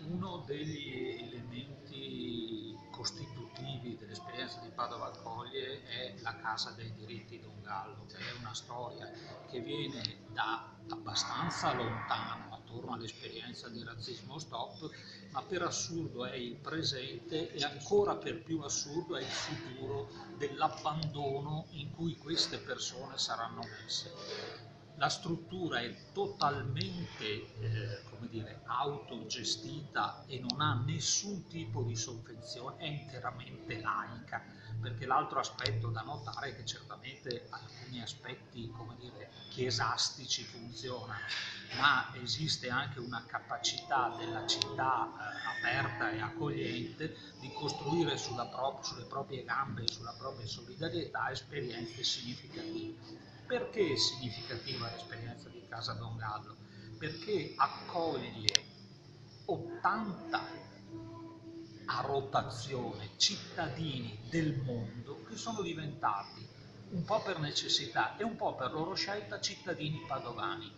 Uno degli elementi costitutivi dell'esperienza di Padova Accoglie è la Casa dei diritti Don Gallo, che è una storia che viene da abbastanza lontano, attorno all'esperienza di razzismo stop, ma per assurdo è il presente e ancora per più assurdo è il futuro dell'abbandono in cui queste persone saranno messe. La struttura è totalmente eh, come dire, autogestita e non ha nessun tipo di sovvenzione, è interamente laica, perché l'altro aspetto da notare è che certamente alcuni aspetti come dire, chiesastici funzionano, ma esiste anche una capacità della città eh, aperta e accogliente di costruire pro sulle proprie gambe e sulla propria solidarietà esperienze significative. Perché è significativa l'esperienza di Casa Don Gallo? Perché accoglie 80 a rotazione cittadini del mondo che sono diventati un po' per necessità e un po' per loro scelta cittadini padovani.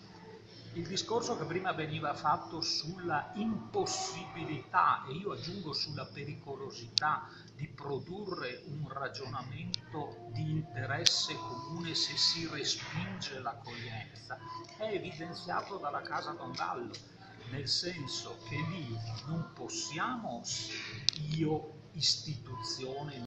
Il discorso che prima veniva fatto sulla impossibilità e io aggiungo sulla pericolosità di produrre un ragionamento di interesse comune se si respinge l'accoglienza è evidenziato dalla Casa Don Gallo, nel senso che lì non possiamo io istituzione